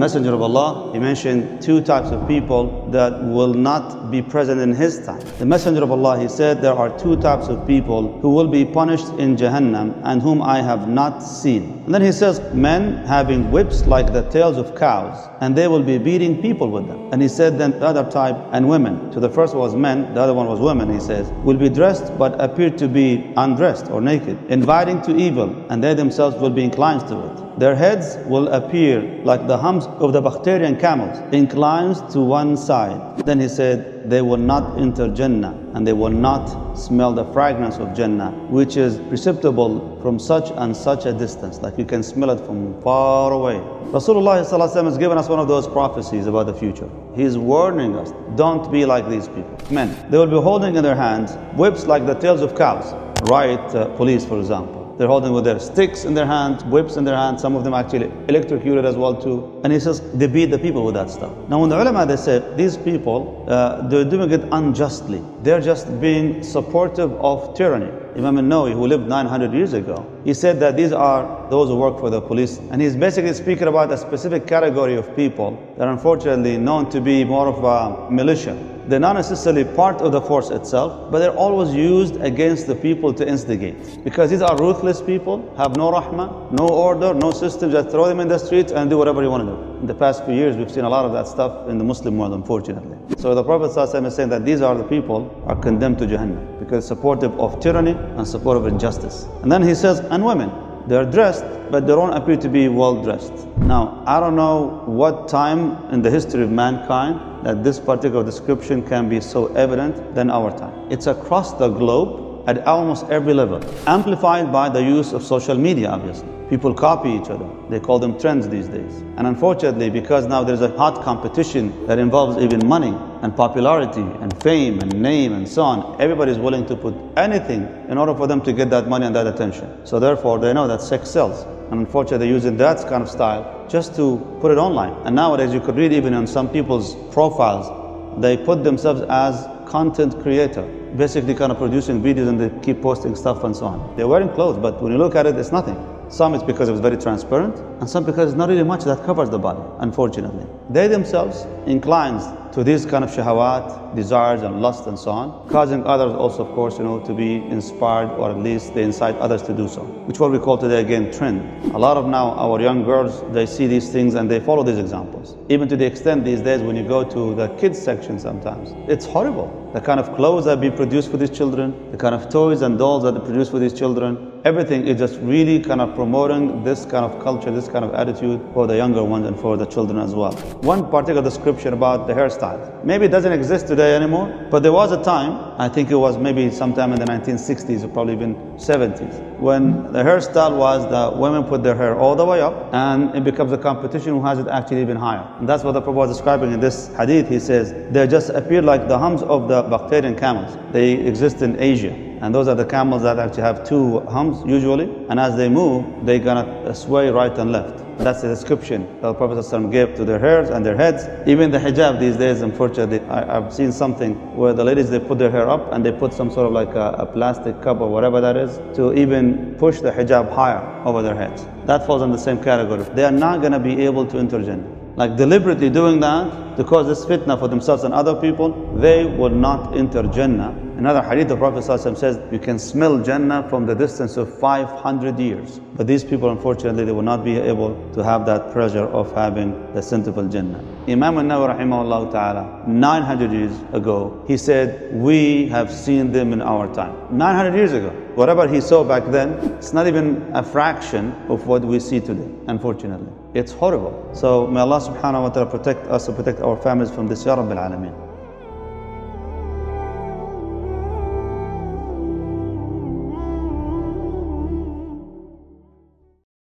Messenger of Allah, he mentioned two types of people that will not be present in his time. The Messenger of Allah, he said, there are two types of people who will be punished in Jahannam and whom I have not seen. And then he says, men having whips like the tails of cows, and they will be beating people with them. And he said then the other type, and women. So the first was men, the other one was women, he says, will be dressed but appear to be undressed or naked, inviting to evil, and they themselves will be inclined to it. Their heads will appear like the humps of the Bactrian camels, inclined to one side. Then he said, they will not enter Jannah and they will not smell the fragrance of Jannah, which is perceptible from such and such a distance, like you can smell it from far away. Rasulullah has given us one of those prophecies about the future. He is warning us, don't be like these people. Men, they will be holding in their hands whips like the tails of cows. Riot uh, police, for example. They're holding with their sticks in their hands, whips in their hands, some of them actually electrocuted as well too. And he says they beat the people with that stuff. Now when the ulama, they said these people, uh, they're doing it unjustly. They're just being supportive of tyranny. Imam al-Nawawi, who lived 900 years ago, he said that these are those who work for the police. And he's basically speaking about a specific category of people that are unfortunately known to be more of a militia. They're not necessarily part of the force itself, but they're always used against the people to instigate. Because these are ruthless people, have no rahmah, no order, no system, just throw them in the streets and do whatever you want to do. In the past few years, we've seen a lot of that stuff in the Muslim world, unfortunately. So the Prophet ﷺ is saying that these are the people are condemned to Jahannam because supportive of tyranny and supportive of injustice. And then he says, and women, they're dressed, but they don't appear to be well dressed. Now, I don't know what time in the history of mankind that this particular description can be so evident than our time. It's across the globe at almost every level, amplified by the use of social media, obviously. People copy each other. They call them trends these days. And unfortunately, because now there's a hot competition that involves even money and popularity and fame and name and so on, everybody's willing to put anything in order for them to get that money and that attention. So therefore, they know that sex sells. And unfortunately, they're using that kind of style just to put it online. And nowadays, you could read even on some people's profiles, they put themselves as content creator, basically kind of producing videos and they keep posting stuff and so on. They're wearing clothes, but when you look at it, it's nothing. Some it's because it was very transparent, and some because it's not really much that covers the body, unfortunately. They themselves inclines to these kind of shahawat, desires and lust and so on, causing others also, of course, you know, to be inspired or at least they incite others to do so, which what we call today again trend. A lot of now our young girls, they see these things and they follow these examples. Even to the extent these days when you go to the kids section sometimes, it's horrible. The kind of clothes that be produced for these children, the kind of toys and dolls that are produced for these children, everything is just really kind of promoting this kind of culture, this kind of attitude for the younger ones and for the children as well. One particular description about the hairstyle. Maybe it doesn't exist today anymore, but there was a time, I think it was maybe sometime in the 1960s or probably even 70s, when the hairstyle was that women put their hair all the way up and it becomes a competition who has it actually even higher. And that's what the Prophet was describing in this hadith. He says, they just appear like the humps of the Bactrian camels. They exist in Asia. And those are the camels that actually have two humps usually. And as they move, they're gonna sway right and left. That's the description that the Prophet ﷺ gave to their hairs and their heads. Even the hijab these days, unfortunately, I, have seen something where the ladies, they put their hair up and they put some sort of like a, a plastic cup or whatever that is to even push the hijab higher over their heads. That falls in the same category. They are not going to be able to enter Jannah. Like deliberately doing that to cause this fitna for themselves and other people, they will not enter Jannah Another hadith, the Prophet says, you can smell Jannah from the distance of 500 years. But these people, unfortunately, they will not be able to have that pleasure of having the scent of Jannah. Imam al-Nawawi rahimahullah ta'ala, 900 years ago, he said, we have seen them in our time. 900 years ago. Whatever he saw back then, it's not even a fraction of what we see today, unfortunately. It's horrible. So may Allah subhanahu wa ta'ala protect us and protect our families from this, Ya Rabbil Alameen.